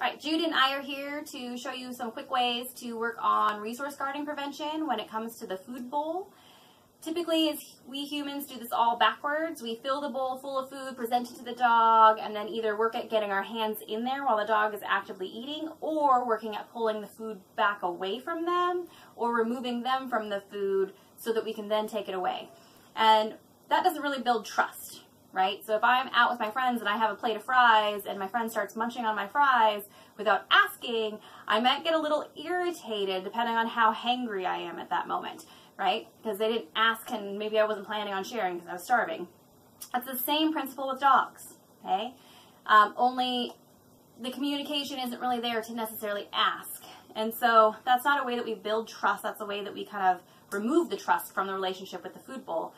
All right, Jude and I are here to show you some quick ways to work on resource guarding prevention when it comes to the food bowl. Typically, we humans do this all backwards, we fill the bowl full of food, present it to the dog, and then either work at getting our hands in there while the dog is actively eating, or working at pulling the food back away from them, or removing them from the food so that we can then take it away. And that doesn't really build trust, right? So if I'm out with my friends and I have a plate of fries and my friend starts munching on my fries without asking, I might get a little irritated depending on how hangry I am at that moment, right? Because they didn't ask and maybe I wasn't planning on sharing because I was starving. That's the same principle with dogs, okay? Um, only the communication isn't really there to necessarily ask. And so that's not a way that we build trust. That's a way that we kind of remove the trust from the relationship with the food bowl.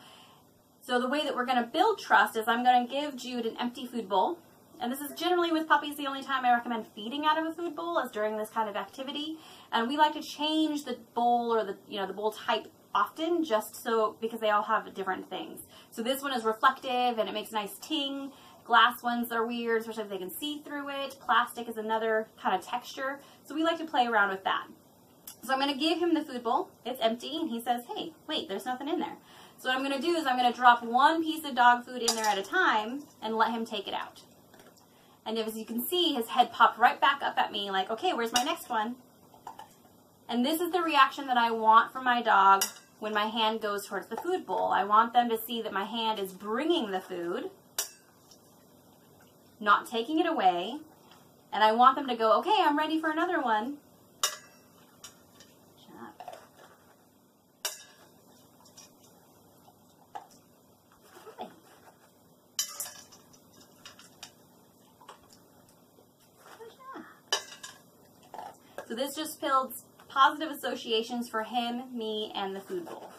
So the way that we're going to build trust is I'm going to give Jude an empty food bowl. And this is generally with puppies the only time I recommend feeding out of a food bowl is during this kind of activity. And we like to change the bowl or the you know the bowl type often just so because they all have different things. So this one is reflective and it makes nice ting. Glass ones are weird, especially if they can see through it. Plastic is another kind of texture. So we like to play around with that. So I'm going to give him the food bowl. It's empty, and he says, hey, wait, there's nothing in there. So what I'm going to do is I'm going to drop one piece of dog food in there at a time and let him take it out. And as you can see, his head popped right back up at me like, okay, where's my next one? And this is the reaction that I want from my dog when my hand goes towards the food bowl. I want them to see that my hand is bringing the food, not taking it away. And I want them to go, okay, I'm ready for another one. So this just builds positive associations for him, me, and the food bowl.